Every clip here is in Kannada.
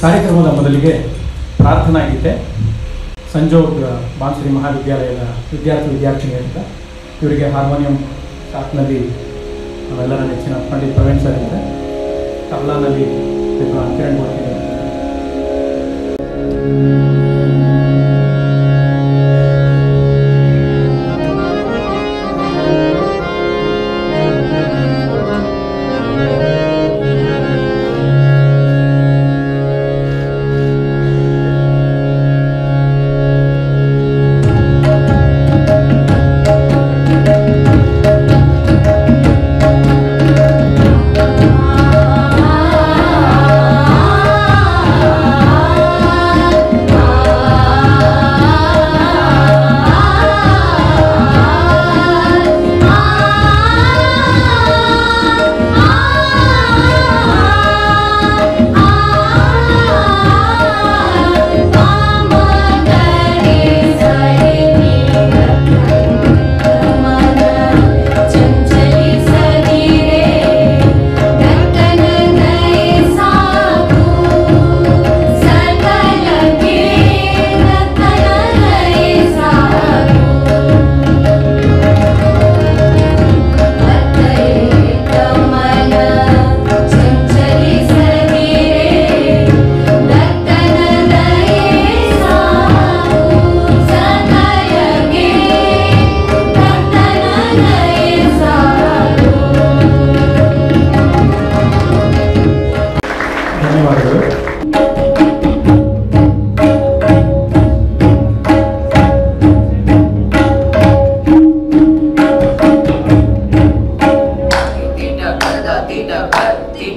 ಕಾರ್ಯಕ್ರಮದ ಮೊದಲಿಗೆ ಪ್ರಾರ್ಥನಾ ಗೀತೆ ಸಂಜೋಗ್ ಬಾನ್ಸರಿ ಮಹಾವಿದ್ಯಾಲಯದ ವಿದ್ಯಾರ್ಥಿ ವಿದ್ಯಾರ್ಥಿನಿಯರಿಂದ ಇವರಿಗೆ ಹಾರ್ಮೋನಿಯಂ ಶಾಪ್ನಲ್ಲಿ ನಾವೆಲ್ಲರ ನೆಚ್ಚಿನ ಪಂಡಿತ್ ಪ್ರವೀಣ್ ಸರ್ ಇದೆ ತಬಲಾನಲ್ಲಿ ಕಿರಣ್ ಮೂರ್ತಿ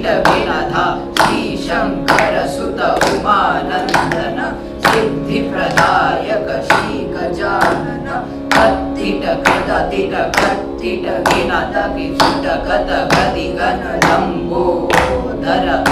पीठ बिना श्री शंकर सुत उमानंदन सिद्धि प्रदायक श्री गजानन कत्थिट कृत तिट कत्थिट गिनत किट गत गति लंबोदर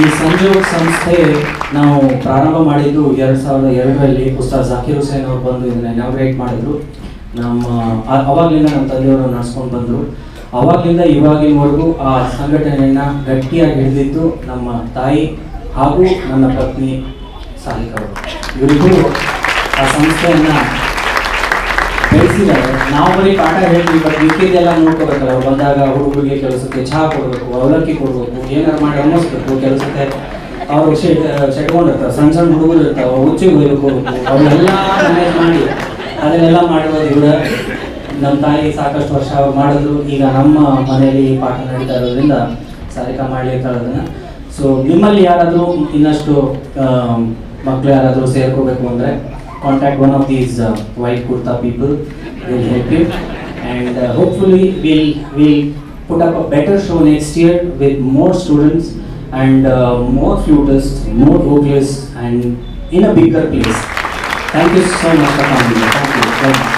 ಈ ಸಂಜೋಗ್ ಸಂಸ್ಥೆ ನಾವು ಪ್ರಾರಂಭ ಮಾಡಿದ್ದು ಎರಡು ಸಾವಿರದ ಎರಡರಲ್ಲಿ ಉಸ್ತಾದ್ ಜಾಕಿರ್ ಹುಸೇನ್ ಅವರು ಬಂದು ಇದನ್ನ ಇನಾಗ್ರೇಟ್ ಮಾಡಿದ್ರು. ನಮ್ಮ ಅವಾಗಲಿಂದ ನಮ್ಮ ತಂದೆಯವರು ನಡ್ಸ್ಕೊಂಡು ಬಂದರು. ಅವಾಗಲಿಂದ ಇವಾಗಿನವರೆಗೂ ಆ ಸಂಘಟನೆಯನ್ನ ಗಟ್ಟಿಯಾಗಿ ಹಿಡಿದಿದ್ದು ನಮ್ಮ ತಾಯಿ ಹಾಗೂ ನನ್ನ ಪತ್ನಿ ಸಾಲಿಕ್ ಅವರು. ಇವರಿಗೂ ಆ ಸಂಸ್ಥೆಯನ್ನ ಬೆಳೆಸಿದ್ದಾರೆ ನಾವು ಬರೀ ಪಾಠ ಹೇಳ್ತೀವಿ ಬಟ್ ಮಿಕ್ಕಿದ್ದೆಲ್ಲ ನೋಡ್ಕೋಬೇಕಲ್ಲ. ಬಂದಾಗ ಹುಡುಗರಿಗೆ ಕೆಲಸಕ್ಕೆ ಚಹಾ ಕೊಡಬೇಕು, ಅವಲಕ್ಕಿ ಕೊಡಬೇಕು ಏನಾರು ಮಾಡಿ ಅನ್ನಿಸ್ಬೇಕು ಕೆಲಸಕ್ಕೆ. ಅವ್ರು ಸೆಟ್ಕೊಂಡಿರ್ತಾರೆ ಸಣ್ಣ ಸಣ್ಣ ಹುಡುಗರು ಇರ್ತಾವೆ ಹುಚ್ಚಿಗೆ ಹೋಗ್ಬೇಕು ಅವನ್ನೆಲ್ಲ ಮ್ಯಾನೇಜ್ ಮಾಡಿ ಅದನ್ನೆಲ್ಲ ಮಾಡಿರೋದು ಇವರ ನಮ್ಮ ತಾಯಿ ಸಾಕಷ್ಟು ವರ್ಷ ಮಾಡಿದ್ರು. ಈಗ ನಮ್ಮ ಮನೆಯಲ್ಲಿ ಪಾಠ ನಡೀತಾ ಇರೋದ್ರಿಂದ ಸಾರಿಕಾ ಮಾಡ್ಲಿರ್ತಾರೆ ಅದನ್ನು ಸೊ ನಿಮ್ಮಲ್ಲಿ ಯಾರಾದರೂ ಇನ್ನಷ್ಟು ಮಕ್ಕಳು ಯಾರಾದರೂ ಸೇರ್ಕೋಬೇಕು ಅಂದರೆ contact one of these uh, white kurta people. They'll help you. And uh, hopefully we'll, we'll put up a better show next year with more students and uh, more flutists, more vocalists and in a bigger place. Thank you so much for coming. Thank you. Thank you.